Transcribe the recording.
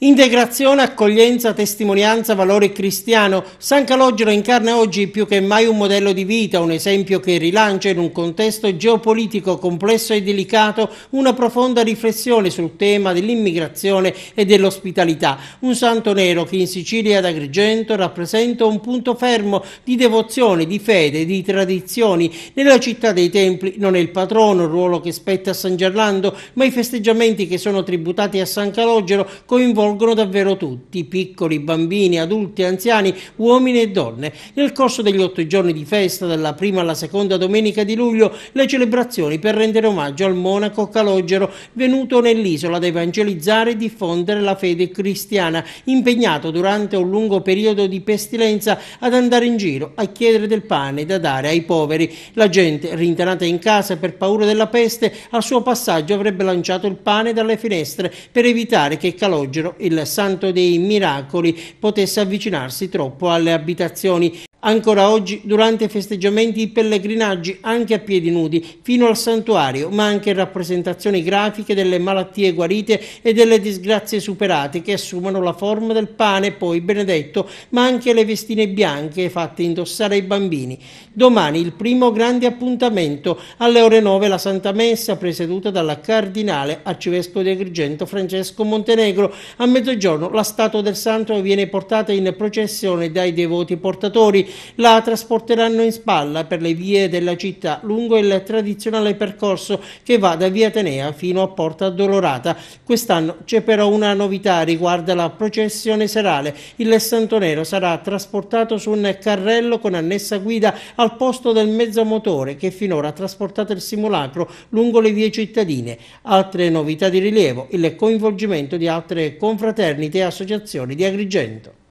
Integrazione, accoglienza, testimonianza, valore cristiano. San Calogero incarna oggi più che mai un modello di vita, un esempio che rilancia in un contesto geopolitico complesso e delicato una profonda riflessione sul tema dell'immigrazione e dell'ospitalità. Un santo nero che in Sicilia ad Agrigento rappresenta un punto fermo di devozione, di fede, di tradizioni. Nella città dei templi non è il patrono, il ruolo che spetta a San Gerlando, ma i festeggiamenti che sono tributati a San Calogero coinvolgono coinvolgono davvero tutti, piccoli, bambini, adulti, anziani, uomini e donne. Nel corso degli otto giorni di festa, dalla prima alla seconda domenica di luglio, le celebrazioni per rendere omaggio al monaco Calogero venuto nell'isola ad evangelizzare e diffondere la fede cristiana, impegnato durante un lungo periodo di pestilenza ad andare in giro a chiedere del pane da dare ai poveri. La gente, rintanata in casa per paura della peste, al suo passaggio avrebbe lanciato il pane dalle finestre per evitare che Calogero il santo dei miracoli potesse avvicinarsi troppo alle abitazioni Ancora oggi, durante i festeggiamenti, i pellegrinaggi, anche a piedi nudi, fino al santuario, ma anche rappresentazioni grafiche delle malattie guarite e delle disgrazie superate che assumono la forma del pane poi benedetto, ma anche le vestine bianche fatte indossare ai bambini. Domani il primo grande appuntamento, alle ore 9 la Santa Messa presieduta dalla Cardinale Arcivescovo di Agrigento Francesco Montenegro. A mezzogiorno la statua del santo viene portata in processione dai devoti portatori la trasporteranno in spalla per le vie della città lungo il tradizionale percorso che va da via Atenea fino a Porta Addolorata. Quest'anno c'è però una novità riguardo la processione serale. Il Santo Nero sarà trasportato su un carrello con annessa guida al posto del mezzo motore che finora ha trasportato il simulacro lungo le vie cittadine. Altre novità di rilievo, il coinvolgimento di altre confraternite e associazioni di Agrigento.